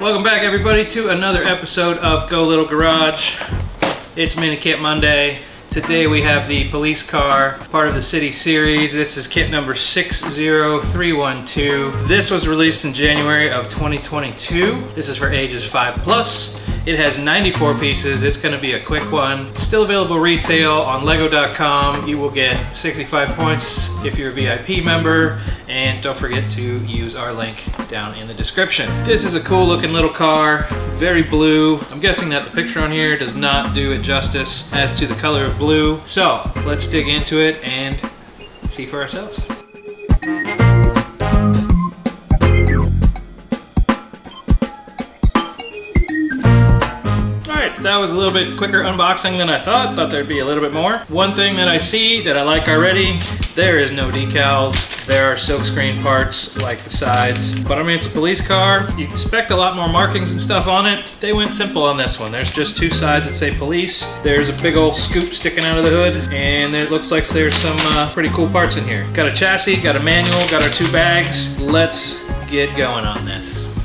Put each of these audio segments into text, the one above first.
Welcome back everybody to another episode of Geaux Little Garage. It's Mini Kit Monday. Today we have the police car, part of the City series. This is kit number 60312. This was released in January of 2022. This is for ages 5 plus. It has 94 pieces. It's going to be a quick one. Still available retail on lego.com. You will get 65 points if you're a VIP member. And don't forget to use our link down in the description. This is a cool looking little car, very blue. I'm guessing that the picture on here does not do it justice as to the color of blue. So let's dig into it and see for ourselves. That was a little bit quicker unboxing than I thought. Thought there'd be a little bit more. One thing that I see that I like already, there is no decals. There are silkscreen parts like the sides. But I mean, it's a police car. You expect a lot more markings and stuff on it. They went simple on this one. There's just two sides that say police. There's a big old scoop sticking out of the hood. And it looks like there's some uh, pretty cool parts in here. Got a chassis, got a manual, got our two bags. Let's get going on this.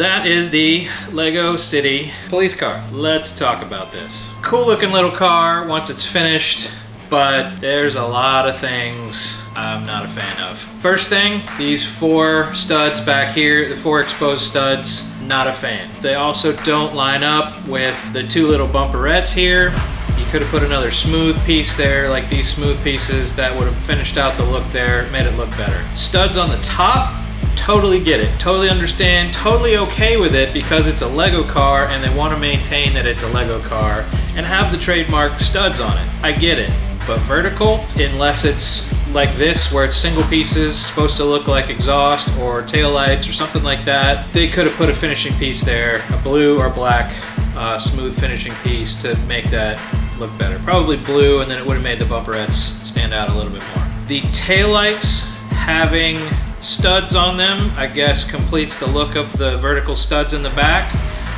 That is the Lego City police car. Let's talk about this. Cool looking little car once it's finished, but there's a lot of things I'm not a fan of. First thing, these four studs back here, the four exposed studs, not a fan. They also don't line up with the two little bumperettes here. You could have put another smooth piece there, like these smooth pieces, that would have finished out the look there, made it look better. Studs on the top, totally get it, totally understand, totally okay with it because it's a Lego car and they want to maintain that it's a Lego car and have the trademark studs on it. I get it. But vertical, unless it's like this where it's single pieces, supposed to look like exhaust or tail lights or something like that, they could have put a finishing piece there, a blue or black uh, smooth finishing piece to make that look better. Probably blue and then it would have made the bumperettes stand out a little bit more. The tail lights having studs on them, I guess completes the look of the vertical studs in the back.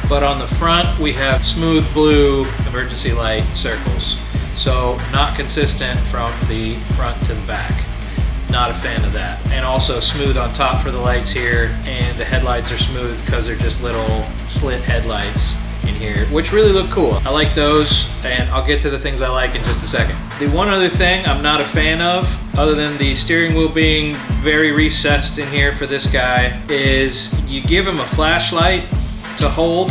But on the front, we have smooth blue emergency light circles. So not consistent from the front to the back. Not a fan of that. And also smooth on top for the lights here. And the headlights are smooth because they're just little slit headlights in here, which really look cool. I like those, and I'll get to the things I like in just a second. The one other thing I'm not a fan of, other than the steering wheel being very recessed in here for this guy, is you give him a flashlight to hold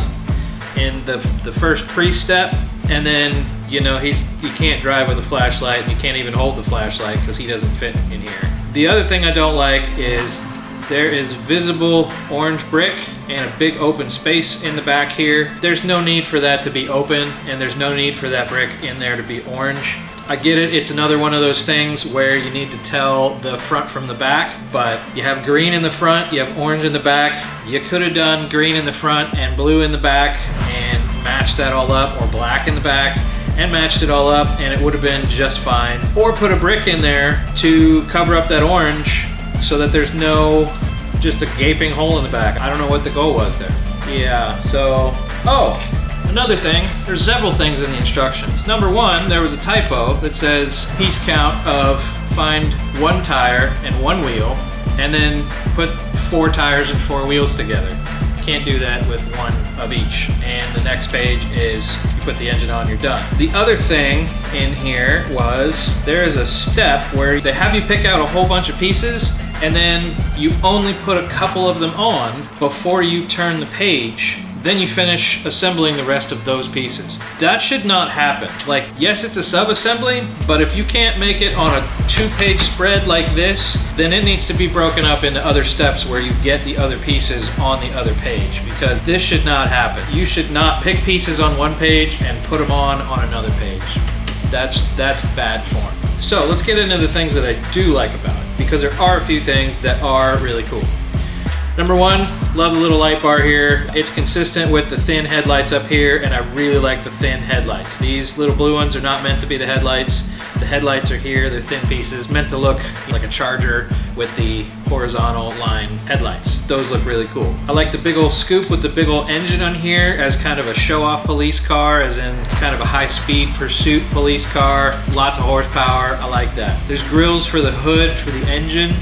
in the, the first pre-step, and then you know he's he can't drive with a flashlight and he can't even hold the flashlight because he doesn't fit in here. The other thing I don't like is there is visible orange brick and a big open space in the back here. There's no need for that to be open and there's no need for that brick in there to be orange. I get it, it's another one of those things where you need to tell the front from the back, but you have green in the front, you have orange in the back. You could have done green in the front and blue in the back and matched that all up, or black in the back and matched it all up and it would have been just fine. Or put a brick in there to cover up that orange so that there's no just a gaping hole in the back. I don't know what the goal was there. Yeah, so, oh, another thing, there's several things in the instructions. Number one, there was a typo that says piece count of find one tire and one wheel, and then put four tires and four wheels together. Can't do that with one of each. And the next page is put the engine on, you're done. The other thing in here was there is a step where they have you pick out a whole bunch of pieces and then you only put a couple of them on before you turn the page then you finish assembling the rest of those pieces. That should not happen. Like, yes, it's a sub-assembly, but if you can't make it on a two-page spread like this, then it needs to be broken up into other steps where you get the other pieces on the other page because this should not happen. You should not pick pieces on one page and put them on on another page. That's, that's bad form. So let's get into the things that I do like about it because there are a few things that are really cool. Number one, love the little light bar here. It's consistent with the thin headlights up here and I really like the thin headlights. These little blue ones are not meant to be the headlights. The headlights are here, they're thin pieces, meant to look like a Charger with the horizontal line headlights. Those look really cool. I like the big old scoop with the big old engine on here as kind of a show-off police car, as in kind of a high-speed pursuit police car. Lots of horsepower, I like that. There's grills for the hood, for the engine,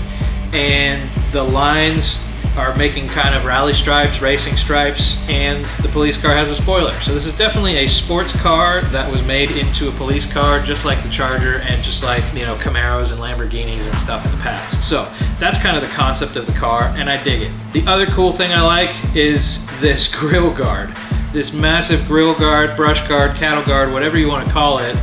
and the lines are making kind of rally stripes, racing stripes, and the police car has a spoiler. So this is definitely a sports car that was made into a police car, just like the Charger and just like, you know, Camaros and Lamborghinis and stuff in the past. So that's kind of the concept of the car, and I dig it. The other cool thing I like is this grill guard. This massive grill guard, brush guard, cattle guard, whatever you want to call it,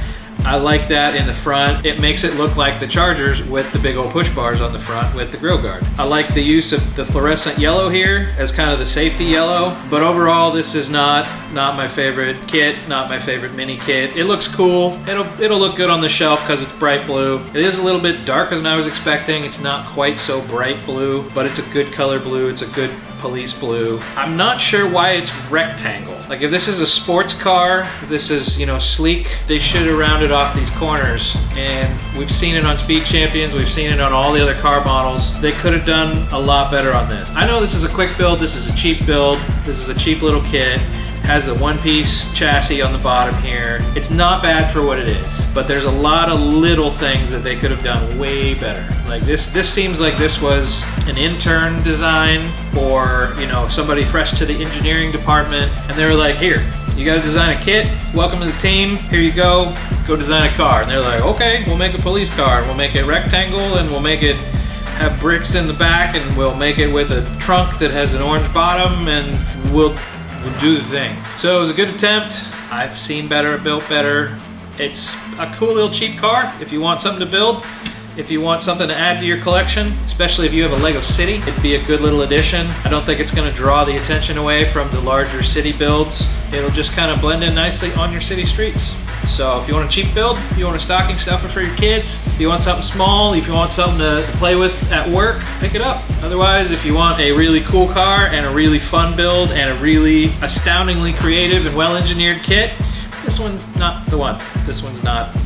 I like that in the front. It makes it look like the Chargers with the big old push bars on the front with the grill guard. I like the use of the fluorescent yellow here as kind of the safety yellow, but overall this is not not my favorite kit, not my favorite mini kit. It looks cool. It'll it'll look good on the shelf because it's bright blue. It is a little bit darker than I was expecting. It's not quite so bright blue, but it's a good color blue. It's a good police blue. I'm not sure why it's rectangle. Like if this is a sports car, this is, you know, sleek, they should have rounded off these corners. And we've seen it on Speed Champions, we've seen it on all the other car models. They could have done a lot better on this. I know this is a quick build, this is a cheap build, this is a cheap little kit has the one piece chassis on the bottom here. It's not bad for what it is, but there's a lot of little things that they could have done way better. Like this, this seems like this was an intern design or, you know, somebody fresh to the engineering department and they were like, here, you gotta design a kit, welcome to the team, here you go, go design a car. And they're like, okay, we'll make a police car, we'll make it rectangle and we'll make it have bricks in the back and we'll make it with a trunk that has an orange bottom and we'll would do the thing. So it was a good attempt. I've seen better, built better. It's a cool little cheap car if you want something to build. If you want something to add to your collection, especially if you have a Lego City, it'd be a good little addition. I don't think it's going to draw the attention away from the larger city builds. It'll just kind of blend in nicely on your city streets. So if you want a cheap build, if you want a stocking stuffer for your kids, if you want something small, if you want something to, to, play with at work, pick it up. Otherwise, if you want a really cool car and a really fun build and a really astoundingly creative and well-engineered kit, this one's not the one. This one's not,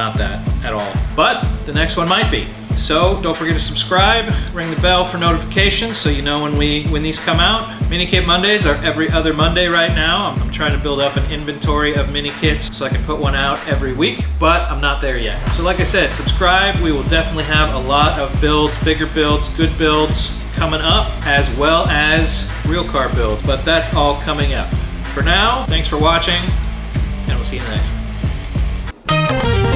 not that at all. But the next one might be. So don't forget to subscribe, ring the bell for notifications so you know when we when these come out. Mini Kit Mondays are every other Monday right now. I'm, I'm trying to build up an inventory of mini kits so I can put one out every week, but I'm not there yet. So like I said, subscribe. We will definitely have a lot of builds, bigger builds, good builds coming up, as well as real car builds, but that's all coming up. For now, thanks for watching, and we'll see you next one.